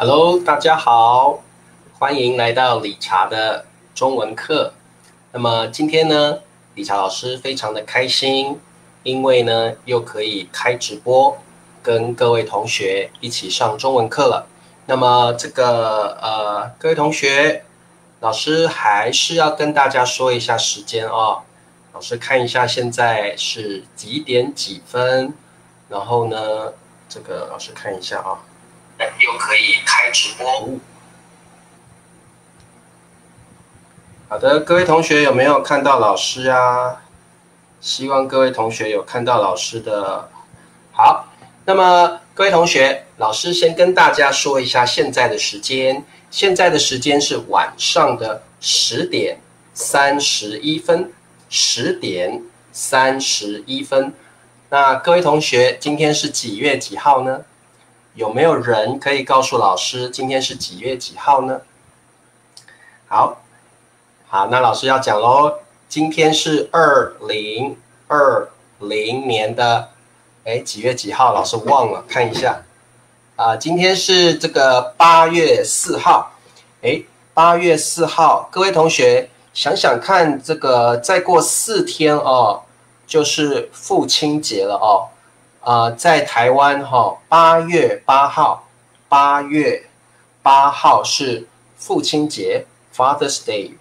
Hello，大家好，欢迎来到理查的中文课。那么今天呢，理查老师非常的开心，因为呢又可以开直播，跟各位同学一起上中文课了。那么这个呃，各位同学，老师还是要跟大家说一下时间哦。老师看一下现在是几点几分，然后呢，这个老师看一下啊。又可以开直播。好的，各位同学有没有看到老师啊？希望各位同学有看到老师的。好，那么各位同学，老师先跟大家说一下现在的时间。现在的时间是晚上的十点三十一分，十点三十一分。那各位同学，今天是几月几号呢？有没有人可以告诉老师今天是几月几号呢？好，好，那老师要讲喽。今天是二零二零年的，哎，几月几号？老师忘了，看一下。啊，今天是这个八月四号。哎，八月四号，各位同学想想看，这个再过四天哦，就是父亲节了哦。啊，在台湾哈，八月八号，八月八号是父亲节，Father's Day。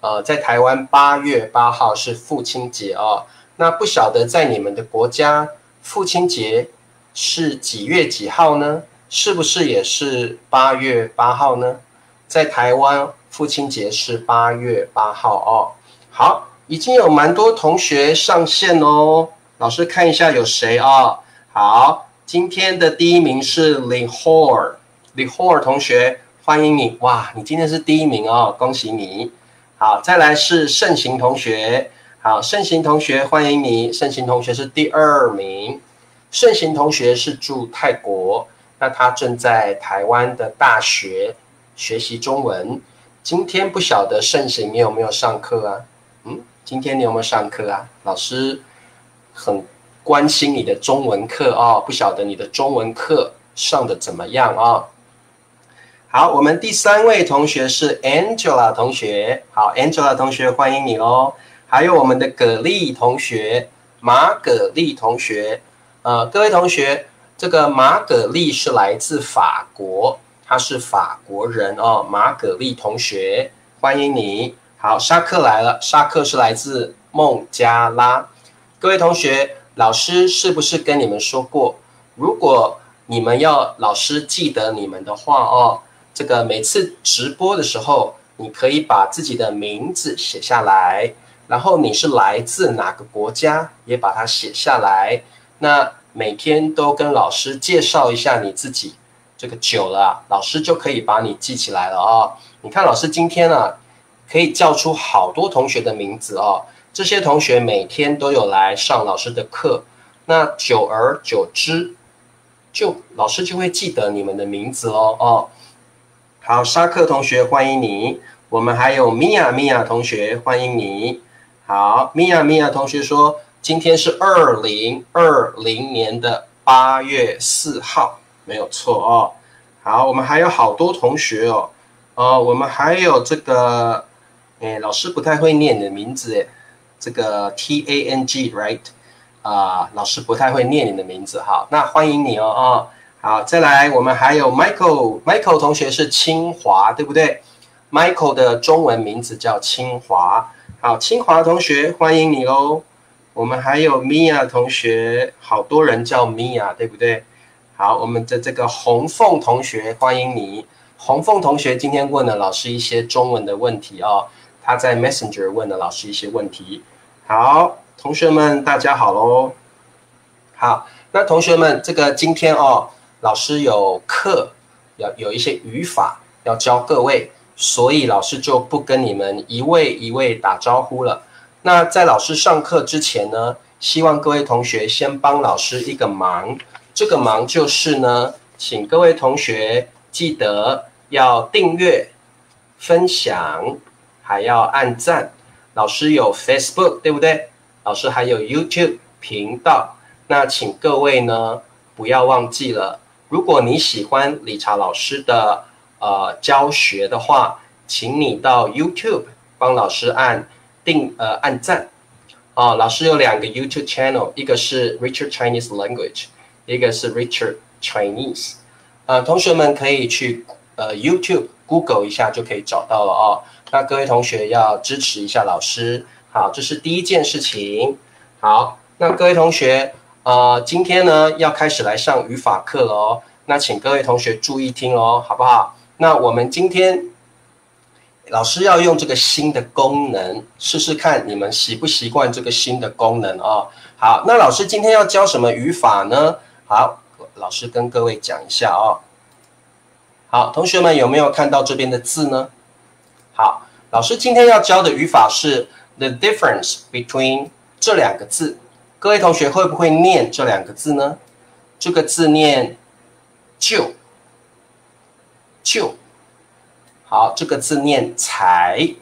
呃，在台湾八月八号是父亲节哦。那不晓得在你们的国家，父亲节是几月几号呢？是不是也是八月八号呢？在台湾，父亲节是八月八号哦。好，已经有蛮多同学上线哦。老师看一下有谁啊？好，今天的第一名是李浩李 Hor 同学，欢迎你！哇，你今天是第一名哦，恭喜你！好，再来是盛行同学，好，盛行同学欢迎你，盛行同学是第二名，盛行同学是住泰国，那他正在台湾的大学学习中文。今天不晓得盛行你有没有上课啊？嗯，今天你有没有上课啊？老师。很关心你的中文课哦，不晓得你的中文课上的怎么样啊？好，我们第三位同学是 Angela 同学，好，Angela 同学欢迎你哦。还有我们的葛丽同学，马葛丽同学，呃，各位同学，这个马葛丽是来自法国，他是法国人哦。马葛丽同学，欢迎你。好，沙克来了，沙克是来自孟加拉。各位同学，老师是不是跟你们说过，如果你们要老师记得你们的话哦，这个每次直播的时候，你可以把自己的名字写下来，然后你是来自哪个国家也把它写下来。那每天都跟老师介绍一下你自己，这个久了，老师就可以把你记起来了啊。你看老师今天啊，可以叫出好多同学的名字哦。这些同学每天都有来上老师的课，那久而久之，就老师就会记得你们的名字哦。哦，好，沙克同学欢迎你。我们还有米娅米娅同学欢迎你。好，米娅米娅同学说今天是二零二零年的八月四号，没有错哦。好，我们还有好多同学哦。哦，我们还有这个，哎，老师不太会念你的名字哎。这个 T A N G right 啊，老师不太会念你的名字哈，那欢迎你哦啊，好，再来我们还有 Michael，Michael 同学是清华对不对？Michael 的中文名字叫清华，好，清华同学欢迎你喽。我们还有 Mia 同学，好多人叫 Mia 对不对？好，我们的这个红凤同学欢迎你，红凤同学今天问了老师一些中文的问题哦。他在 Messenger 问了老师一些问题。好，同学们，大家好喽。好，那同学们，这个今天哦，老师有课，要有一些语法要教各位，所以老师就不跟你们一位一位打招呼了。那在老师上课之前呢，希望各位同学先帮老师一个忙，这个忙就是呢，请各位同学记得要订阅、分享。还要按赞，老师有 Facebook 对不对？老师还有 YouTube 频道，那请各位呢不要忘记了如果你喜欢理查老师的呃教学的话，请你到 YouTube 帮老师按定呃按赞。哦，老师有两个 YouTube channel，一个是 Richard Chinese Language，一个是 Richard Chinese。呃，同学们可以去呃 YouTube Google 一下就可以找到了哦。那各位同学要支持一下老师。好，这是第一件事情。好，那各位同学，呃，今天呢要开始来上语法课了哦。那请各位同学注意听哦，好不好？那我们今天。老师要用这个新的功能试试看，你们习不习惯这个新的功能哦？好，那老师今天要教什么语法呢？好，老师跟各位讲一下哦。好，同学们有没有看到这边的字呢？好，老师今天要教的语法是 the difference between 这两个字。各位同学会不会念这两个字呢？这个字念就就。好，这个字念才，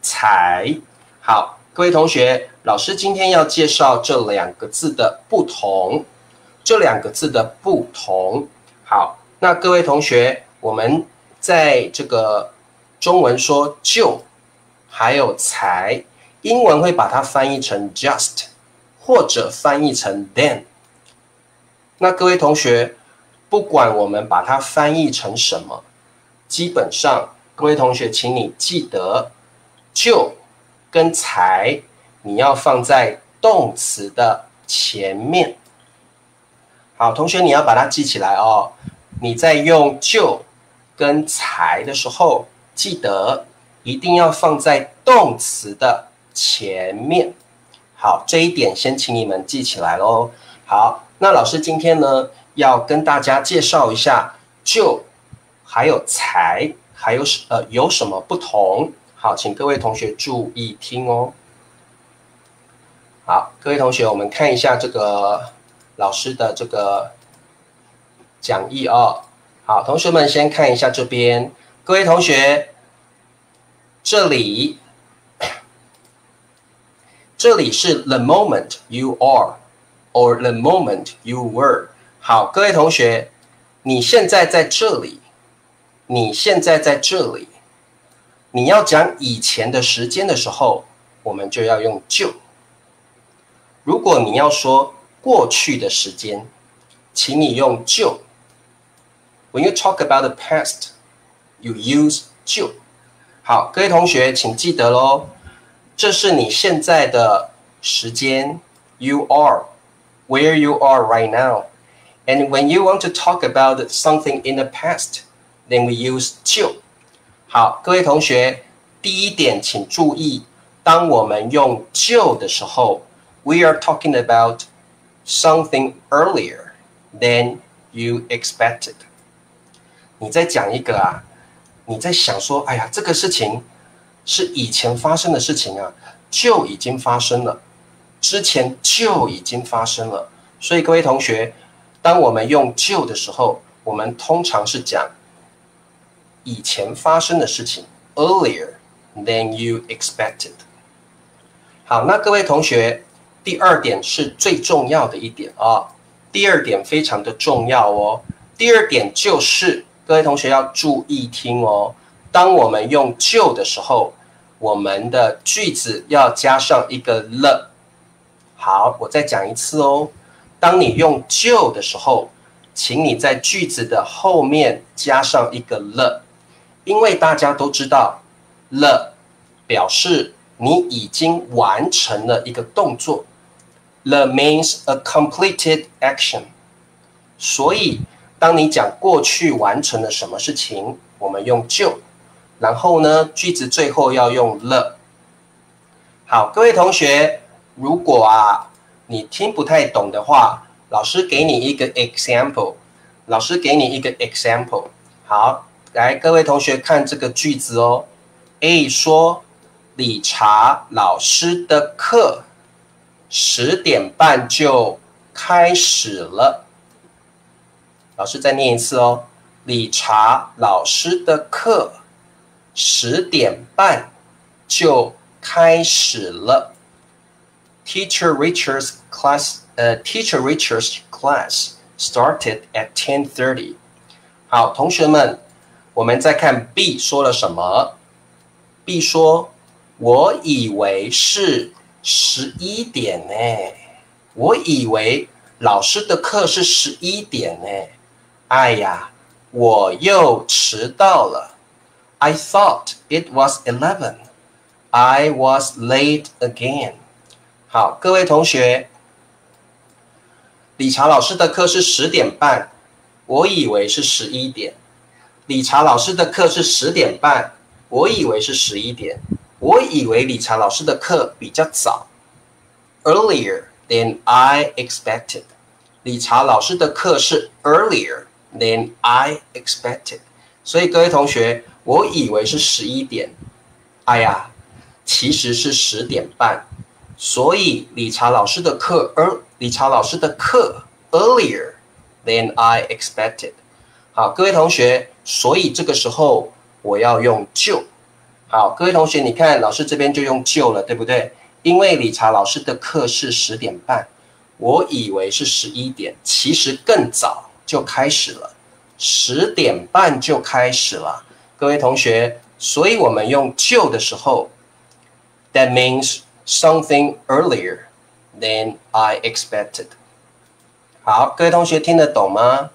才好，各位同学，老师今天要介绍这两个字的不同，这两个字的不同。好，那各位同学，我们在这个中文说就，还有才，英文会把它翻译成 just，或者翻译成 then。那各位同学，不管我们把它翻译成什么。基本上，各位同学，请你记得，就跟才，你要放在动词的前面。好，同学，你要把它记起来哦。你在用就跟才的时候，记得一定要放在动词的前面。好，这一点先请你们记起来喽。好，那老师今天呢，要跟大家介绍一下就。还有才，还有什呃有什么不同？好，请各位同学注意听哦。好，各位同学，我们看一下这个老师的这个讲义哦。好，同学们先看一下这边，各位同学，这里这里是 the moment you are or the moment you were。好，各位同学，你现在在这里。你现在在这里，你要讲以前的时间的时候，我们就要用就。如果你要说过去的时间，请你用就。When you talk about the past, you use 就。好，各位同学，请记得喽，这是你现在的时间，You are where you are right now. And when you want to talk about something in the past, Then we use 就。好，各位同学，第一点请注意，当我们用就的时候，we are talking about something earlier than you expected。你在讲一个啊， 你在想说，哎呀，这个事情是以前发生的事情啊，就已经发生了，之前就已经发生了。所以各位同学，当我们用就的时候，我们通常是讲。以前发生的事情，earlier than you expected。好，那各位同学，第二点是最重要的一点啊。第二点非常的重要哦。第二点就是各位同学要注意听哦。当我们用就的时候，我们的句子要加上一个了。好，我再讲一次哦。当你用就的时候，请你在句子的后面加上一个了。因为大家都知道，了表示你已经完成了一个动作，the means a completed action。所以，当你讲过去完成了什么事情，我们用就，然后呢，句子最后要用了。好，各位同学，如果啊你听不太懂的话，老师给你一个 example，老师给你一个 example。好。来，各位同学看这个句子哦。A 说：“理查老师的课十点半就开始了。”老师再念一次哦。理查老师的课十点半就开始了。Teacher Richard's class，呃，Teacher Richard's class started at ten thirty。好，同学们，我们再看 B 说了什么？B 说：“我以为是十一点呢，我以为老师的课是十一点呢。哎呀，我又迟到了。I thought it was eleven. I was late again. 好，各位同学，理查老师的课是十点半，我以为是十一点。理查老师的课是十点半，我以为是十一点。我以为理查老师的课比较早，earlier than I expected。理查老师的课是 earlier than I expected。所以各位同学，我以为是十一点，哎呀，其实是十点半。所以理查老师的课，ear 理查老师的课 earlier than I expected。好，各位同学，所以这个时候我要用就。好，各位同学，你看老师这边就用就了，对不对？因为理查老师的课是十点半，我以为是十一点，其实更早就开始了，十点半就开始了。各位同学，所以我们用就的时候，that means。Something earlier than I expected。好，各位同学听得懂吗？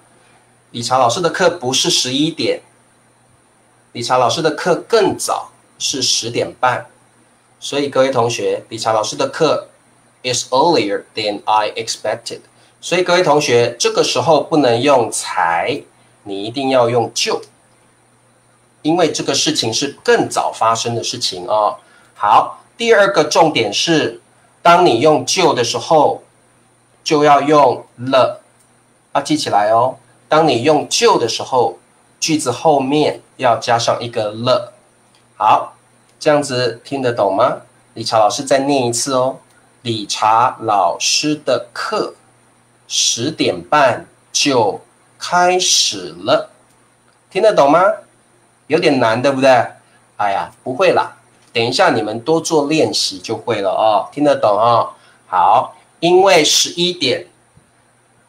理查老师的课不是十一点，理查老师的课更早，是十点半。所以各位同学，理查老师的课 is earlier than I expected。所以各位同学，这个时候不能用才，你一定要用就，因为这个事情是更早发生的事情哦。好。第二个重点是，当你用就的时候，就要用了，要记起来哦。当你用就的时候，句子后面要加上一个了。好，这样子听得懂吗？理查老师再念一次哦。理查老师的课十点半就开始了，听得懂吗？有点难，对不对？哎呀，不会啦。等一下，你们多做练习就会了哦，听得懂哦。好，因为十一点，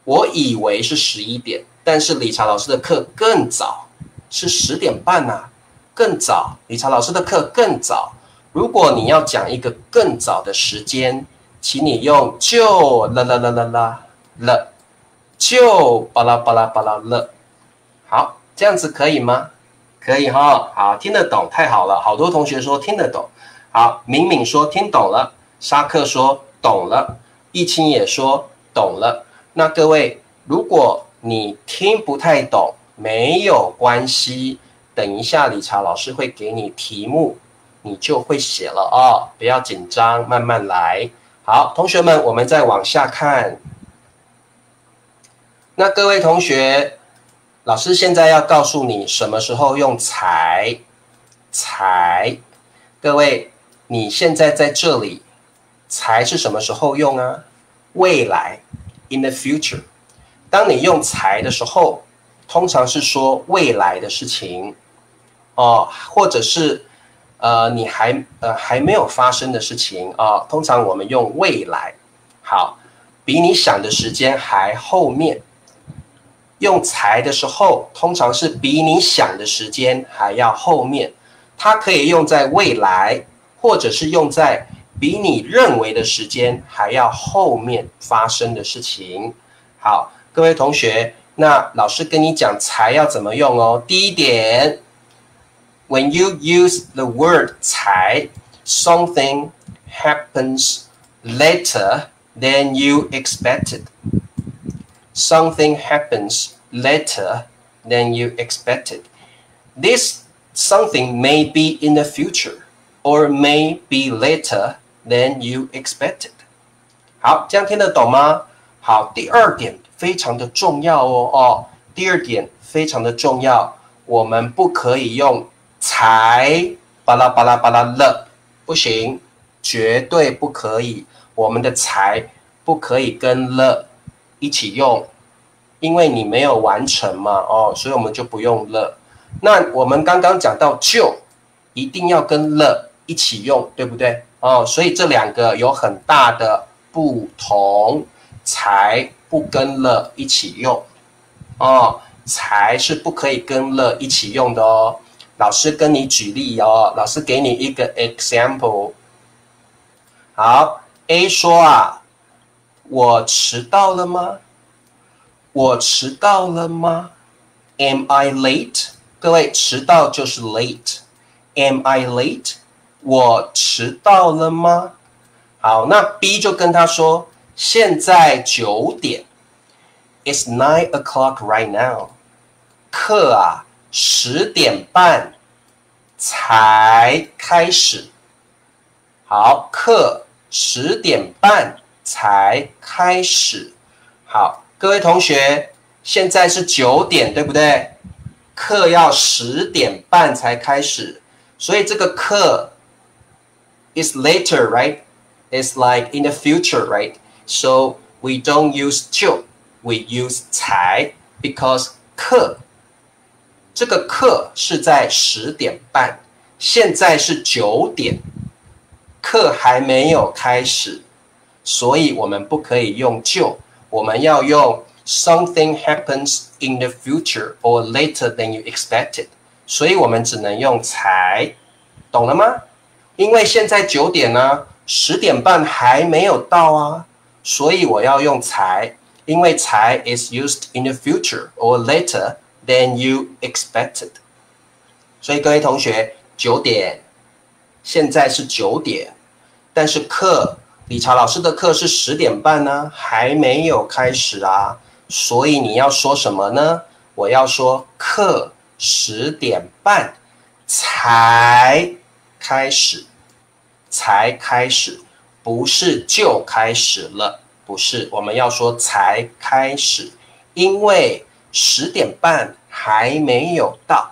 我以为是十一点，但是理查老师的课更早，是十点半呐，更早。理查老师的课更早。如果你要讲一个更早的时间，请你用就啦啦啦啦啦了，就巴拉巴拉巴拉了。好，这样子可以吗？可以哈，好听得懂，太好了。好多同学说听得懂，好，敏敏说听懂了，沙克说懂了，易清也说懂了。那各位，如果你听不太懂，没有关系，等一下理查老师会给你题目，你就会写了哦，不要紧张，慢慢来。好，同学们，我们再往下看。那各位同学。老师现在要告诉你什么时候用才，才，各位，你现在在这里，才是什么时候用啊？未来，in the future。当你用才的时候，通常是说未来的事情，哦，或者是呃你还呃还没有发生的事情啊。通常我们用未来，好，比你想的时间还后面。用才的时候，通常是比你想的时间还要后面。它可以用在未来，或者是用在比你认为的时间还要后面发生的事情。好，各位同学，那老师跟你讲才要怎么用哦。第一点，When you use the word 才，something happens later than you expected. something happens later than you expected. This something may be in the future or may be later than you expected. 好，这样听得懂吗？好，第二点非常的重要哦哦，第二点非常的重要，我们不可以用才巴拉巴拉巴拉了，不行，绝对不可以。我们的才不可以跟了。 一起用，因为你没有完成嘛，哦，所以我们就不用了。那我们刚刚讲到就，一定要跟了一起用，对不对？哦，所以这两个有很大的不同。才不跟了一起用哦，才是不可以跟了一起用的哦。老师跟你举例哦，老师给你一个 example。好，A 说啊，我迟到了吗？我迟到了吗？Am I late？各位，迟到就是 late。Am I late？我迟到了吗？好，那 B 就跟他说，现在九点，It's nine o'clock right now。课啊，十点半才开始。好，课十点半才开始。好，各位同学，现在是九点，对不对？课要十点半才开始，所以这个课 is later, right? It's like in the future, right? So we don't use 就 we use 才 because 课这个课是在十点半，现在是九点，课还没有开始，所以我们不可以用就，我们要用。Something happens in the future or later than you expected，所以我们只能用才，懂了吗？因为现在九点呢，十点半还没有到啊，所以我要用才，因为才 is used in the future or later than you expected。所以各位同学，九点，现在是九点，但是课，理查老师的课是十点半呢，还没有开始啊。所以你要说什么呢？我要说课十点半才开始，才开始，不是就开始了，不是。我们要说才开始，因为十点半还没有到，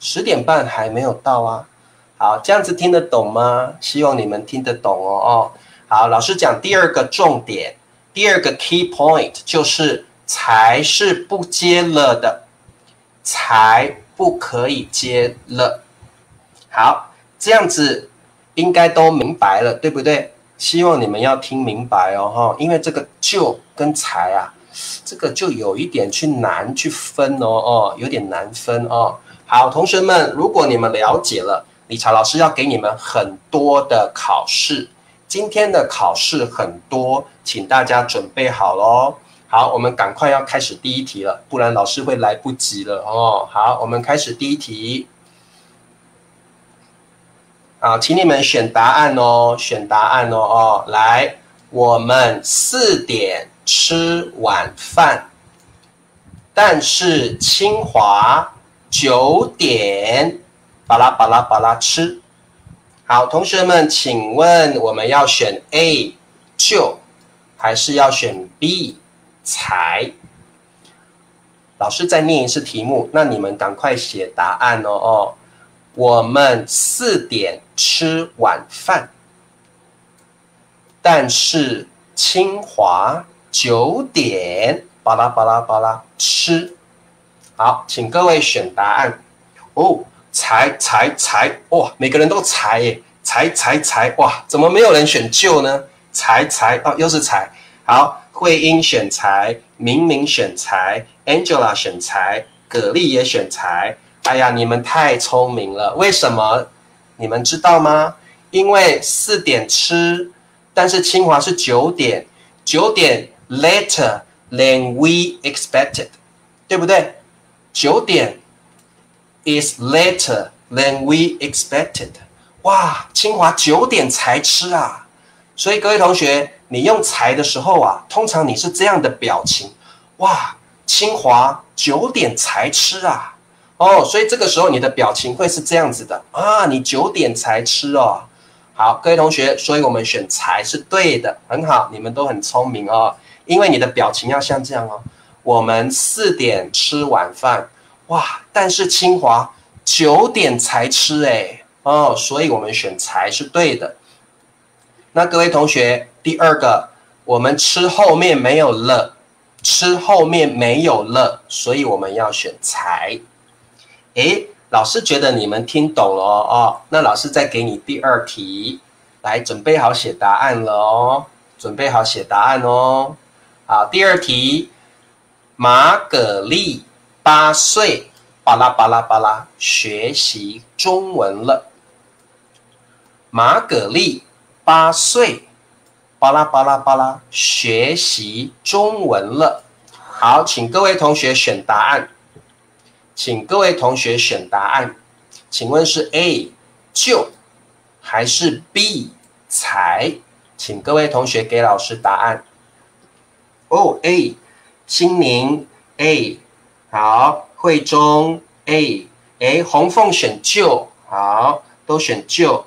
十点半还没有到啊。好，这样子听得懂吗？希望你们听得懂哦哦。好，老师讲第二个重点，第二个 key point 就是。才是不接了的，才不可以接了。好，这样子应该都明白了，对不对？希望你们要听明白哦，哈，因为这个就跟才啊，这个就有一点去难去分哦，哦，有点难分哦。好，同学们，如果你们了解了，理查老师要给你们很多的考试，今天的考试很多，请大家准备好喽。好，我们赶快要开始第一题了，不然老师会来不及了哦。好，我们开始第一题。啊，请你们选答案哦，选答案哦哦。来，我们四点吃晚饭，但是清华九点巴拉巴拉巴拉吃。好，同学们，请问我们要选 A 就，还是要选 B？才，老师再念一次题目，那你们赶快写答案哦哦。我们四点吃晚饭，但是清华九点巴拉巴拉巴拉吃。好，请各位选答案哦。才才才哇，每个人都才耶，才才才哇，怎么没有人选旧呢？才才哦，又是才。好。慧英选才，明明选才，Angela 选才，葛丽也选才。哎呀，你们太聪明了！为什么？你们知道吗？因为四点吃，但是清华是九点，九点 later than we expected，对不对？九点 is later than we expected。哇，清华九点才吃啊！所以各位同学。你用才的时候啊，通常你是这样的表情，哇，清华九点才吃啊，哦，所以这个时候你的表情会是这样子的啊，你九点才吃哦，好，各位同学，所以我们选才是对的，很好，你们都很聪明哦，因为你的表情要像这样哦，我们四点吃晚饭，哇，但是清华九点才吃哎，哦，所以我们选才是对的。那各位同学，第二个，我们吃后面没有了，吃后面没有了，所以我们要选才。诶，老师觉得你们听懂了哦，那老师再给你第二题，来准备好写答案了哦，准备好写答案哦。好，第二题，马格丽八岁，巴拉巴拉巴拉，学习中文了。马格丽八岁，巴拉巴拉巴拉，学习中文了。好，请各位同学选答案。请各位同学选答案。请问是 A 就还是 B 才？请各位同学给老师答案。哦，A，心宁 A，好，慧中 A，哎，红凤选就，好，都选就，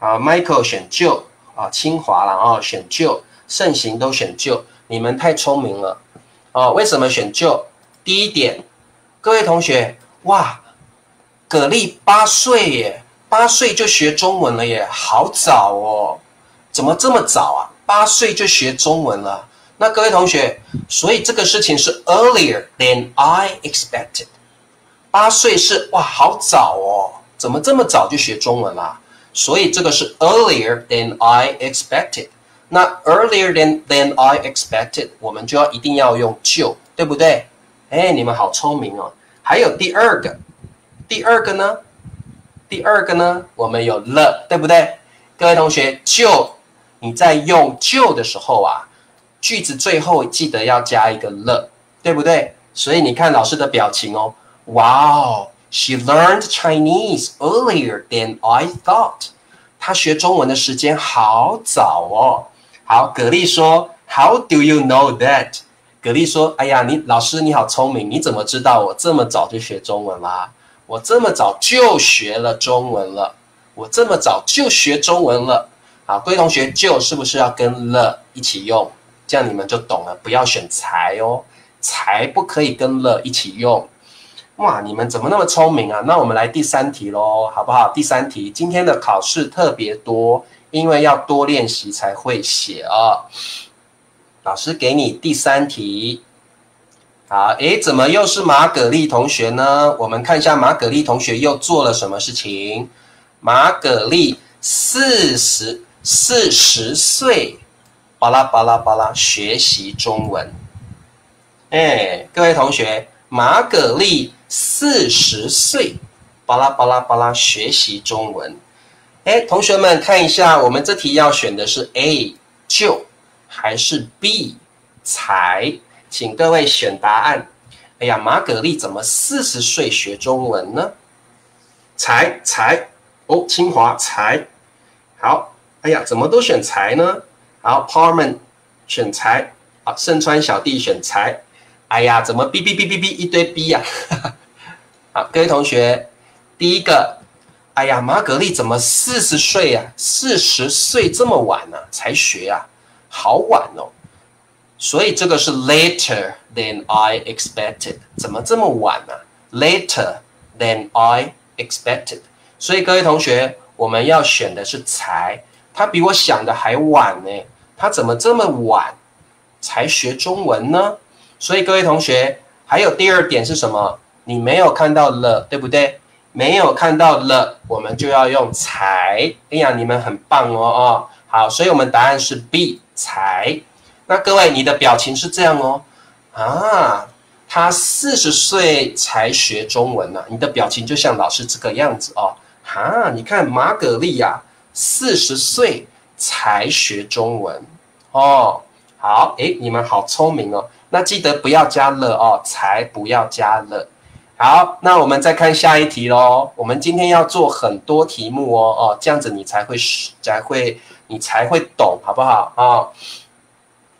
好，Michael 选就，啊，清华了哦，选就，盛行都选就，你们太聪明了。哦，为什么选就？第一点，各位同学，哇，蛤蜊八岁耶，八岁就学中文了耶，好早哦，怎么这么早啊？八岁就学中文了？那各位同学，所以这个事情是 earlier than I expected。八岁是哇，好早哦，怎么这么早就学中文啦？所以这个是 earlier than I expected。那 earlier than than I expected，我们就要一定要用就，对不对？哎，你们好聪明哦。还有第二个，第二个呢？第二个呢？我们有了，对不对？各位同学，就你在用就的时候啊，句子最后记得要加一个了，对不对？所以你看老师的表情哦。哇哦 she learned Chinese earlier than I thought。她学中文的时间好早哦。好，蛤蜊说：“How do you know that？” 蛤蜊说：“哎呀，你老师你好聪明，你怎么知道我这么早就学中文啦？我这么早就学了中文了，我这么早就学中文了。好，各位同学，就是不是要跟了一起用？这样你们就懂了，不要选才哦，才不可以跟了一起用。哇，你们怎么那么聪明啊？那我们来第三题喽，好不好？第三题，今天的考试特别多。”因为要多练习才会写哦。老师给你第三题。好，诶，怎么又是马格丽同学呢？我们看一下马格丽同学又做了什么事情。马格丽四十四十岁，巴拉巴拉巴拉，学习中文。哎，各位同学，马格丽四十岁，巴拉巴拉巴拉，学习中文。哎，同学们看一下，我们这题要选的是 A 就还是 B 才？请各位选答案。哎呀，马格丽怎么四十岁学中文呢？才才哦，清华才好。哎呀，怎么都选才呢？好，Parman 选才啊，盛川小弟选才。哎呀，怎么哔哔哔哔哔一堆哔呀？好，各位同学，第一个。哎呀，玛格丽怎么四十岁呀？四十岁这么晚呢才学呀？好晚哦！所以这个是 later than I expected。怎么这么晚呢？Later than I expected。所以各位同学，我们要选的是才。他比我想的还晚呢。他怎么这么晚才学中文呢？所以各位同学，还有第二点是什么？你没有看到了，对不对？没有看到了，我们就要用才。哎呀，你们很棒哦哦，好，所以我们答案是 B 才。那各位，你的表情是这样哦，啊，他四十岁才学中文呢，你的表情就像老师这个样子哦，哈，你看马格丽亚四十岁才学中文哦，好，哎，你们好聪明哦，那记得不要加了哦，才不要加了。好，那我们再看下一题喽。我们今天要做很多题目哦，哦，这样子你才会才会你才会懂，好不好啊？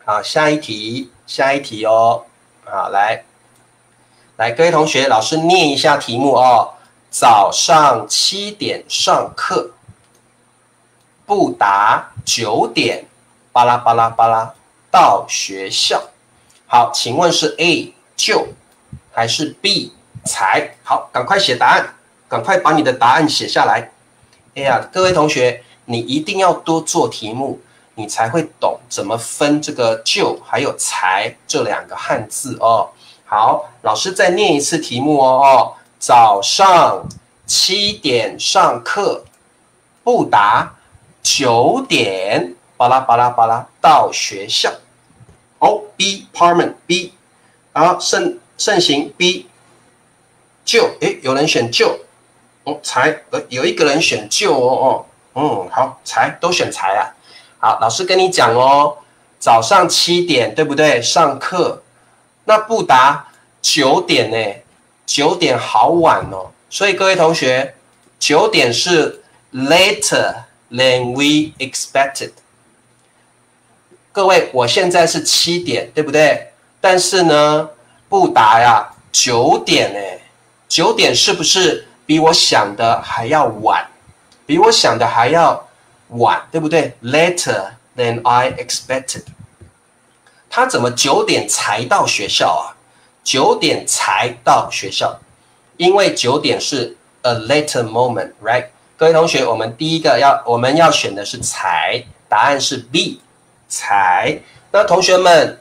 好，下一题，下一题哦。好，来，来，各位同学，老师念一下题目哦。早上七点上课，不达九点，巴拉巴拉巴拉到学校。好，请问是 A 就还是 B？才好，赶快写答案，赶快把你的答案写下来。哎呀，各位同学，你一定要多做题目，你才会懂怎么分这个“就”还有“才”这两个汉字哦。好，老师再念一次题目哦哦。早上七点上课，不达九点，巴拉巴拉巴拉到学校。哦，B apartment B，然后，盛盛行 B，就诶，有人选就，哦，才呃有一个人选就哦哦，嗯，好，才都选才啊。好，老师跟你讲哦，早上七点对不对？上课，那不达九点呢？九点好晚哦，所以各位同学，九点是 later than we expected。各位，我现在是七点，对不对？但是呢，不达呀，九点呢？九点是不是比我想的还要晚？比我想的还要晚，对不对？Later than I expected。他怎么九点才到学校啊？九点才到学校，因为九点是 a later moment，right？各位同学，我们第一个要我们要选的是才，答案是 B，才。那同学们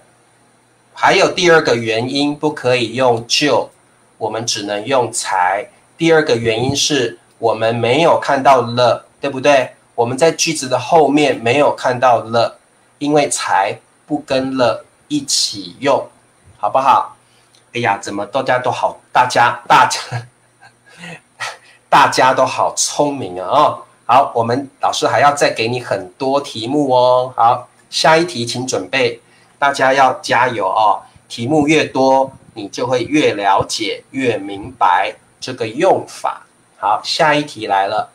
还有第二个原因不可以用就，我们只能用才。第二个原因是我们没有看到了，对不对？我们在句子的后面没有看到了，因为才不跟了一起用，好不好？哎呀，怎么大家都好，大家大家大家都好聪明啊！哦，好，我们老师还要再给你很多题目哦。好，下一题请准备，大家要加油哦！题目越多，你就会越了解、越明白这个用法。好，下一题来了。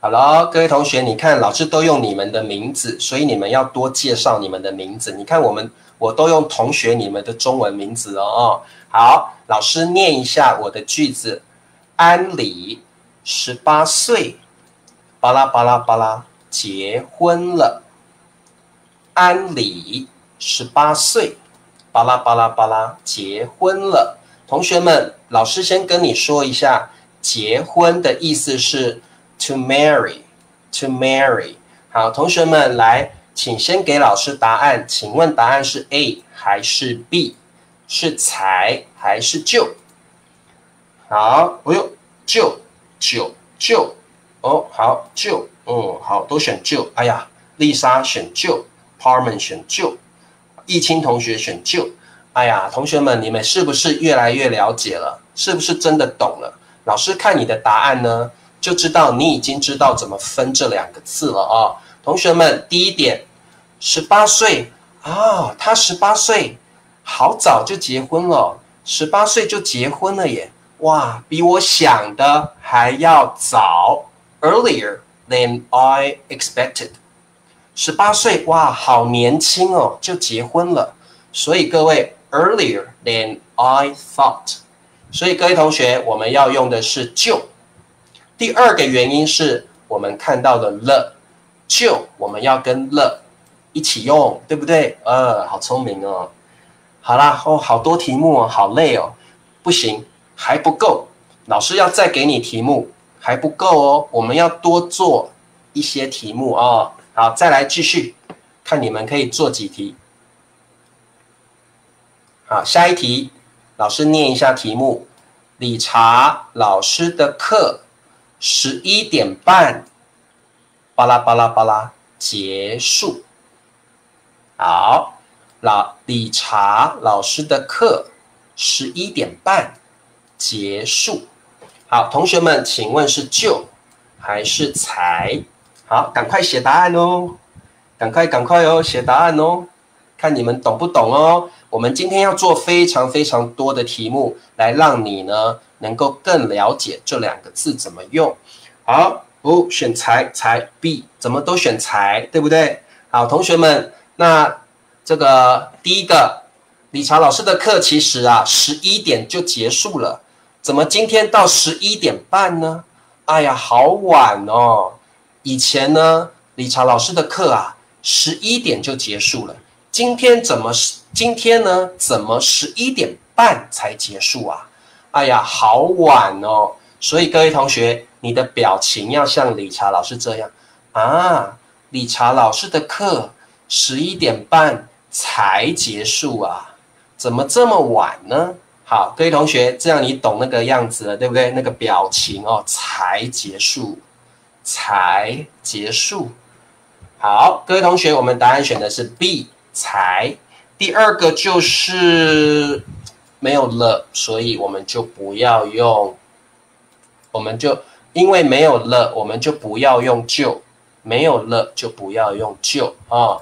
好了，各位同学，你看老师都用你们的名字，所以你们要多介绍你们的名字。你看我们，我都用同学你们的中文名字哦。好，老师念一下我的句子：安里十八岁，巴拉巴拉巴拉结婚了。安里十八岁，巴拉巴拉巴拉结婚了。同学们，老师先跟你说一下，结婚的意思是。To marry, to marry。好，同学们来，请先给老师答案。请问答案是 A 还是 B？是才还是就？好，哎呦，就就就哦，好就，嗯，好，都选就。哎呀，丽莎选就，Parman 选就，易清同学选就。哎呀，同学们，你们是不是越来越了解了？是不是真的懂了？老师看你的答案呢？就知道你已经知道怎么分这两个字了啊，同学们，第一点，十八岁啊，他十八岁，好早就结婚了，十八岁就结婚了耶，哇，比我想的还要早，earlier than I expected，十八岁哇，好年轻哦，就结婚了，所以各位，earlier than I thought，所以各位同学，我们要用的是就。第二个原因是我们看到的了，就我们要跟了一起用，对不对？呃，好聪明哦。好啦，哦，好多题目哦，好累哦。不行，还不够，老师要再给你题目，还不够哦。我们要多做一些题目哦。好，再来继续，看你们可以做几题。好，下一题，老师念一下题目：理查老师的课。十一点半，巴拉巴拉巴拉结束。好，老理查老师的课十一点半结束。好，同学们，请问是就还是才？好，赶快写答案哦！赶快赶快哦，写答案哦！看你们懂不懂哦？我们今天要做非常非常多的题目，来让你呢。能够更了解这两个字怎么用。好，哦选才才 B，怎么都选才，对不对？好，同学们，那这个第一个，理查老师的课其实啊十一点就结束了，怎么今天到十一点半呢？哎呀，好晚哦！以前呢，理查老师的课啊十一点就结束了，今天怎么今天呢？怎么十一点半才结束啊？哎呀，好晚哦！所以各位同学，你的表情要像理查老师这样啊。理查老师的课十一点半才结束啊，怎么这么晚呢？好，各位同学，这样你懂那个样子了，对不对？那个表情哦，才结束，才结束。好，各位同学，我们答案选的是 B 才。第二个就是没有了，所以我们就不要用，我们就因为没有了，我们就不要用就，没有了就不要用就啊。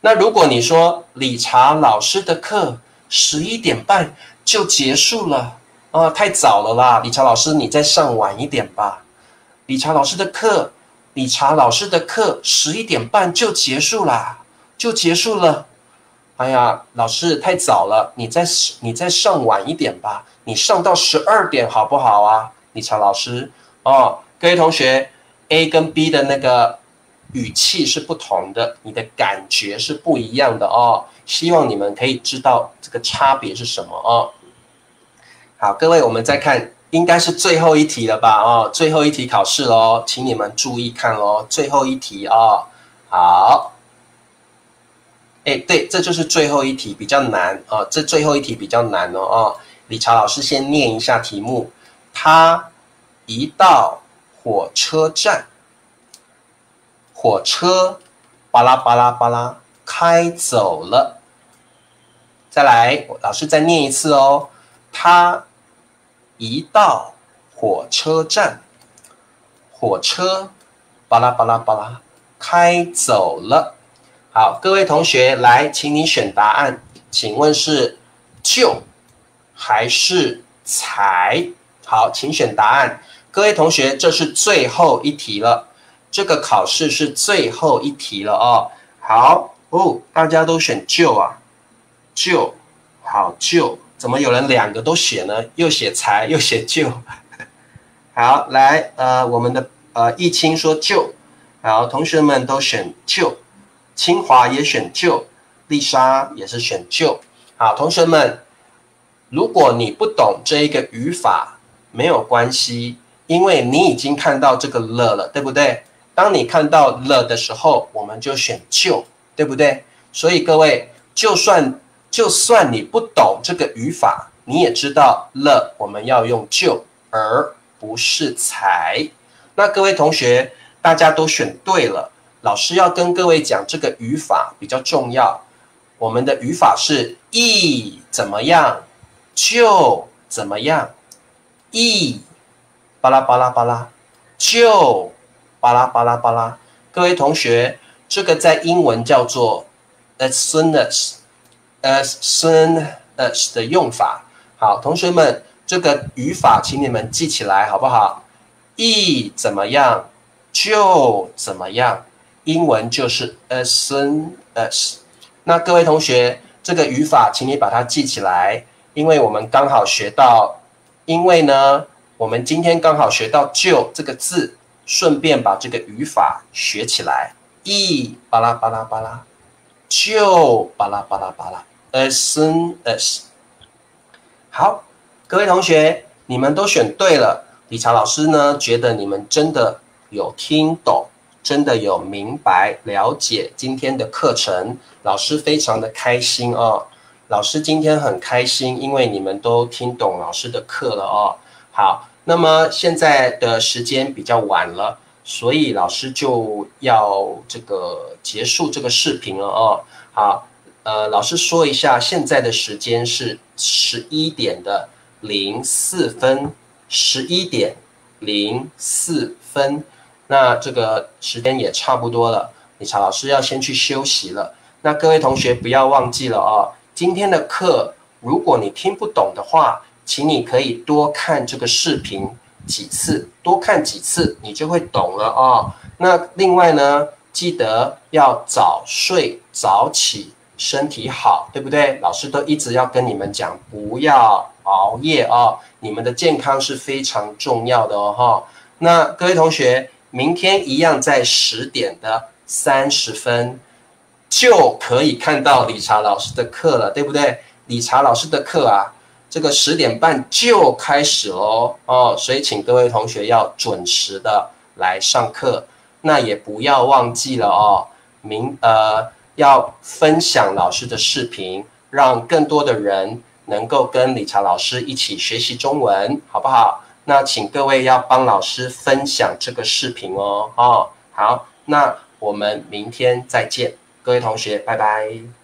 那如果你说理查老师的课十一点半就结束了啊，太早了啦！理查老师，你再上晚一点吧。理查老师的课，理查老师的课十一点半就结束啦，就结束了。哎呀，老师太早了，你再你再上晚一点吧，你上到十二点好不好啊？理查老师哦，各位同学，A 跟 B 的那个。语气是不同的，你的感觉是不一样的哦。希望你们可以知道这个差别是什么哦。好，各位，我们再看，应该是最后一题了吧？哦，最后一题考试喽，请你们注意看喽，最后一题哦。好，哎，对，这就是最后一题，比较难哦。这最后一题比较难哦。哦，理查老师先念一下题目：他一到火车站。火车巴拉巴拉巴拉开走了。再来，老师再念一次哦。他一到火车站，火车巴拉巴拉巴拉开走了。好，各位同学，来，请你选答案。请问是就还是才？好，请选答案。各位同学，这是最后一题了。这个考试是最后一题了哦。好哦，大家都选就啊，就，好就，怎么有人两个都写呢？又写才又写就。好，来，呃，我们的呃易清说就，好，同学们都选就，清华也选就，丽莎也是选就。好，同学们，如果你不懂这一个语法，没有关系，因为你已经看到这个了了，对不对？当你看到了的时候，我们就选就，对不对？所以各位，就算就算你不懂这个语法，你也知道了我们要用就，而不是才。那各位同学，大家都选对了。老师要跟各位讲这个语法比较重要。我们的语法是一怎么样就怎么样，一巴拉巴拉巴拉就。巴拉巴拉巴拉，各位同学，这个在英文叫做 as soon as，as soon as 的用法。好，同学们，这个语法请你们记起来，好不好？一怎么样就怎么样，英文就是 as soon as。那各位同学，这个语法请你把它记起来，因为我们刚好学到，因为呢，我们今天刚好学到就这个字。顺便把这个语法学起来，一巴拉巴拉巴拉，就巴拉巴拉巴拉，as soon as。好，各位同学，你们都选对了。理查老师呢，觉得你们真的有听懂，真的有明白了解今天的课程，老师非常的开心哦。老师今天很开心，因为你们都听懂老师的课了哦。好。那么现在的时间比较晚了，所以老师就要这个结束这个视频了哦。好，呃，老师说一下，现在的时间是十一点的零四分，十一点零四分。那这个时间也差不多了，李查老师要先去休息了。那各位同学不要忘记了哦，今天的课如果你听不懂的话。请你可以多看这个视频几次，多看几次，你就会懂了哦。那另外呢，记得要早睡早起，身体好，对不对？老师都一直要跟你们讲，不要熬夜哦。你们的健康是非常重要的哦，哈。那各位同学，明天一样在十点的三十分就可以看到理查老师的课了，对不对？理查老师的课啊。这个十点半就开始喽哦，所以请各位同学要准时的来上课，那也不要忘记了哦，明呃要分享老师的视频，让更多的人能够跟理查老师一起学习中文，好不好？那请各位要帮老师分享这个视频哦哦，好，那我们明天再见，各位同学，拜拜。